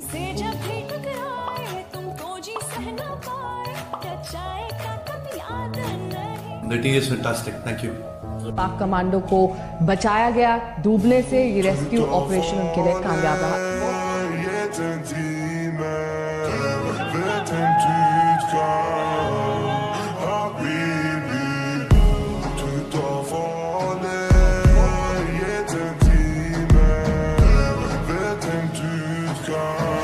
तुमसे जब भी टकराए तुमको जी सह ना पाए टचाए कब याद नहीं is fantastic. Thank you. Pak commando को बचाया गया डूबने से ये रेस्क्यू ऑपरेशन के लिए कामयाब रहा Yeah.